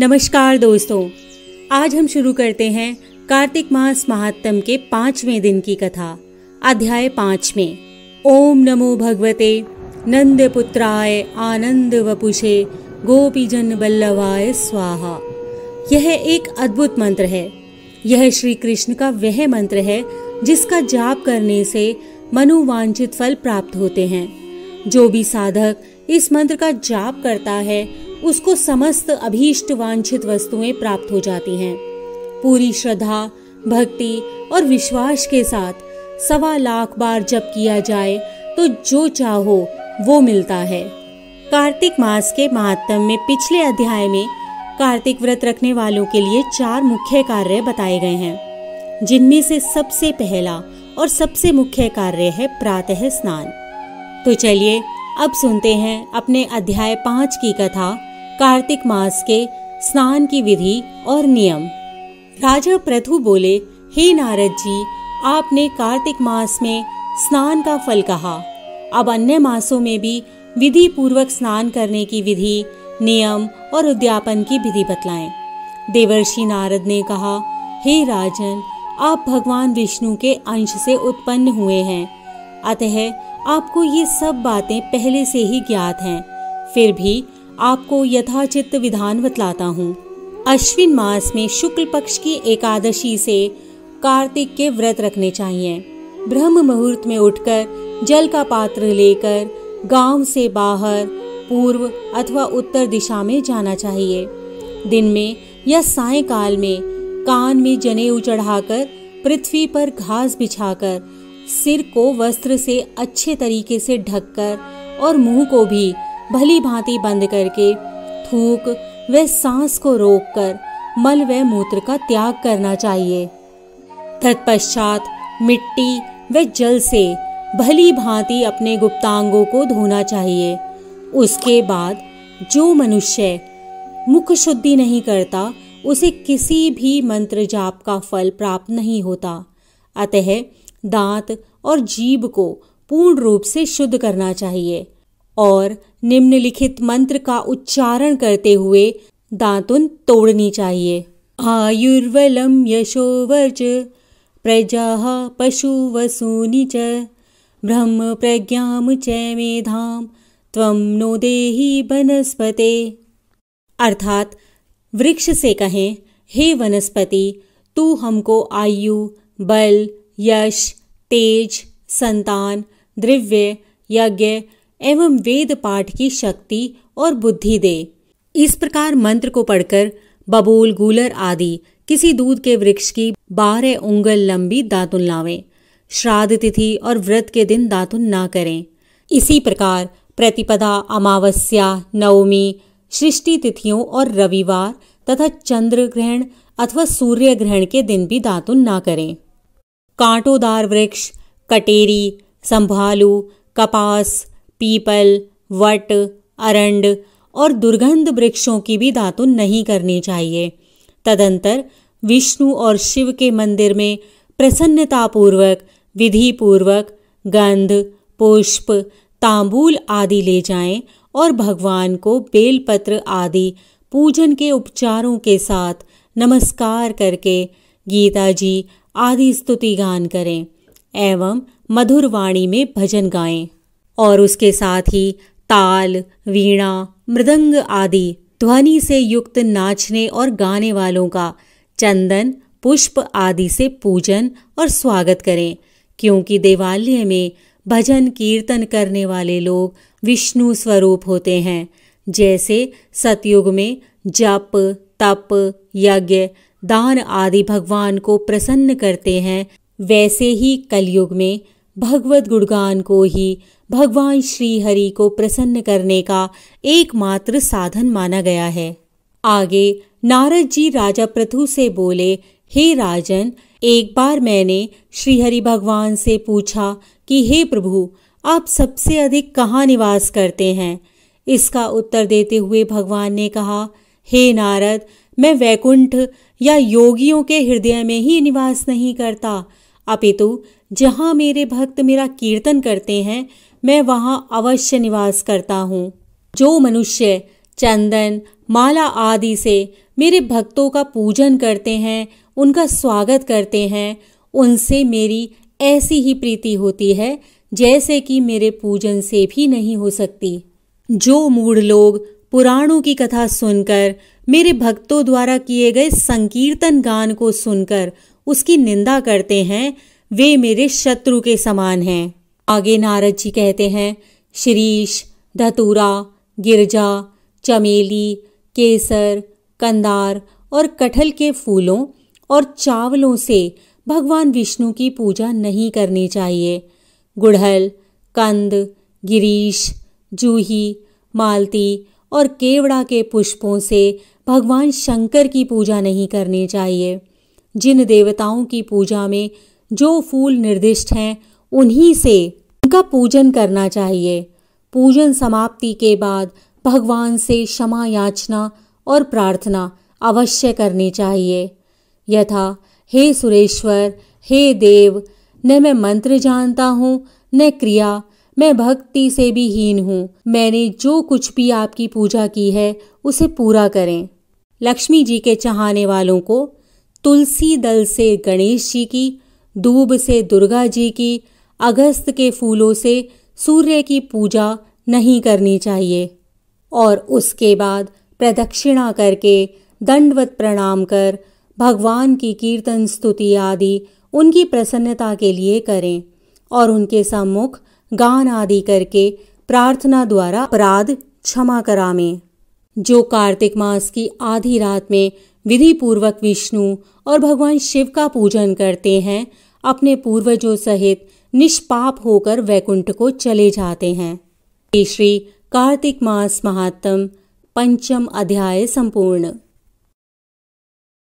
नमस्कार दोस्तों, आज हम शुरू करते हैं कार्तिक मास महात्म के पाँचवें दिन की कथा, अध्याय पाँच में ओम नमो भगवते, नंद पुत्राय आनंद वपुषे, गोपीजन बल्लभाय स्वाहा। यह एक अद्भुत मंत्र है। यह श्री कृष्ण का वह मंत्र है जिसका जाप करने से मनोवांछित फल प्राप्त होते हैं। जो भी साधक इस मंत्र का जाप करता है उसको समस्त अभीष्ट वांछित वस्तुएँ प्राप्त हो जाती हैं। पूरी श्रद्धा, भक्ति और विश्वास के साथ सवा लाख बार जप किया जाए तो जो चाहो, वो मिलता है। कार्तिक मास के महात्म में पिछले अध्याय में कार्तिक व्रत रखने वालों के लिए चार मुख्य कार्य बताए गए हैं। जिनमें से सबसे पहला और सबसे मुख्य कार्य है प्रातः स्नान। तो चलिए, अब सुनते हैं अपने अध्याय पाँच की कथा कार्तिक मास के स्नान की विधि और नियम। राजा प्रथु बोले हे नारद जी आपने कार्तिक मास में स्नान का फल कहा। अब अन्य मासों में भी विधि पूर्वक स्नान करने की विधि नियम और उद्यापन की विधि बतलाएँ। देवर्षि नारद ने कहा हे राजन आप भगवान विष्णु के अंश से उत्पन्न हुए हैं। अतः है, आपको ये सब बातें पहले से ही ज्ञात हैं। फिर भी आपको यथाचित विधान बतलाता हूँ। अश्विन मास में शुक्ल पक्ष की एकादशी से कार्तिक के व्रत रखने चाहिए। ब्रह्म मुहूर्त में उठकर जल का पात्र लेकर गाँव से बाहर, पूर्व अथवा उत्तर दिशा में जाना चाहिए। दिन में या सायकाल में कान में जनेऊ चढ़ाकर पृथ्वी पर घास बिछाकर, सिर को वस्त्र से अच्छे तरीके से ढककर और मुँह को भी भली भांति बंद करके थूक व सांस को रोककर मल व मूत्र का त्याग करना चाहिए। तत्पश्चात मिट्टी व जल से भली भांति अपने गुप्तांगों को धोना चाहिए। उसके बाद जो मनुष्य मुख शुद्धि नहीं करता, उसे किसी भी मंत्र जाप का फल प्राप्त नहीं होता। अतः दांत और जीभ को पूर्ण रूप से शुद्ध करना चाहिए। और निम्नलिखित मंत्र का उच्चारण करते हुए दांतुन तोड़नी चाहिए। आयुर्वलम यशोवर्ज प्रजा पशु वसूनि च, ब्रह्म प्रज्ञाम च मेधाम त्वम नो देही वनस्पते। अर्थात, वृक्ष से कहें, हे वनस्पति, तू हमको आयु, बल, यश, तेज, संतान, द्रव्य, यज्ञ एवं वेद पाठ की शक्ति और बुद्धि दे। इस प्रकार मंत्र को पढ़कर बबूल, गूलर आदि किसी दूध के वृक्ष की बारह उंगल लंबी दातुन लावें। श्राद्ध तिथि और व्रत के दिन दातुन ना करें। इसी प्रकार प्रतिपदा, अमावस्या, नवमी, सृष्टि तिथियों और रविवार तथा चंद्र ग्रहण अथवा सूर्य ग्रहण के दिन भी दातुन ना करें। कांटोदार वृक्ष, कटेरी, संभालू, कपास पीपल, वट, अरंड और दुर्गंध वृक्षों की भी दातुन नहीं करनी चाहिए। तदंतर विष्णु और शिव के मंदिर में प्रसन्नतापूर्वक विधि पूर्वक गंध, पुष्प, तांबूल आदि ले जाएँ और भगवान को बेलपत्र आदि पूजन के उपचारों के साथ नमस्कार करके गीता जी आदि स्तुति गान करें एवं मधुर वाणी में भजन गाएँ। और उसके साथ ही ताल, वीणा, मृदंग आदि ध्वनि से युक्त नाचने और गाने वालों का चंदन, पुष्प आदि से पूजन और स्वागत करें, क्योंकि देवालय में भजन कीर्तन करने वाले लोग विष्णु स्वरूप होते हैं, जैसे सतयुग में जप, तप, यज्ञ, दान आदि भगवान को प्रसन्न करते हैं, वैसे ही कलयुग में भगवत गुणगान को ही भगवान श्री हरि को प्रसन्न करने का एकमात्र साधन माना गया है। आगे नारद जी राजा प्रथु से बोले, हे राजन, एक बार मैंने श्रीहरि भगवान से पूछा कि, हे प्रभु, आप सबसे अधिक कहाँ निवास करते हैं? इसका उत्तर देते हुए भगवान ने कहा, हे नारद, मैं वैकुंठ या योगियों के हृदय में ही निवास नहीं करता। अपितु, जहाँ मेरे भक्त मेरा कीर्तन करते हैं, मैं वहाँ अवश्य निवास करता हूँ। जो मनुष्य, चंदन, माला आदि से मेरे भक्तों का पूजन करते हैं, उनका स्वागत करते हैं, उनसे मेरी ऐसी ही प्रीति होती है, जैसे कि मेरे पूजन से भी नहीं हो सकती। जो मूढ़ लोग पुराणों की कथा सुनकर मेरे भक्तों द्वारा किए गए संकीर्तन गान को सुनकर उसकी निंदा करते हैं, वे मेरे शत्रु के समान हैं। आगे नारद जी कहते हैं, शिरीष, धतूरा, गिरजा, चमेली, केसर, कंदार और कटहल के फूलों और चावलों से भगवान विष्णु की पूजा नहीं करनी चाहिए। गुड़हल, कंद, गिरीश, जूही, मालती और केवड़ा के पुष्पों से भगवान शंकर की पूजा नहीं करनी चाहिए। जिन देवताओं की पूजा में जो फूल निर्दिष्ट हैं, उन्हीं से उनका पूजन करना चाहिए। पूजन समाप्ति के बाद भगवान से क्षमा याचना और प्रार्थना अवश्य करनी चाहिए। यथा, हे सुरेश्वर, हे देव, न मैं मंत्र जानता हूँ, न क्रिया, मैं भक्ति से भी हीन हूँ। मैंने जो कुछ भी आपकी पूजा की है, उसे पूरा करें। लक्ष्मी जी के चाहने वालों को तुलसी दल से गणेश जी की, दूब से दुर्गा जी की, अगस्त के फूलों से सूर्य की पूजा नहीं करनी चाहिए। और उसके बाद प्रदक्षिणा करके दंडवत प्रणाम कर भगवान की कीर्तन स्तुति आदि उनकी प्रसन्नता के लिए करें और उनके सम्मुख गान आदि करके प्रार्थना द्वारा अपराध क्षमा करावें जो कार्तिक मास की आधी रात में विधि पूर्वक विष्णु और भगवान शिव का पूजन करते हैं, अपने पूर्वजों सहित निष्पाप होकर वैकुंठ को चले जाते हैं। श्री कार्तिक मास महात्म पंचम अध्याय संपूर्ण।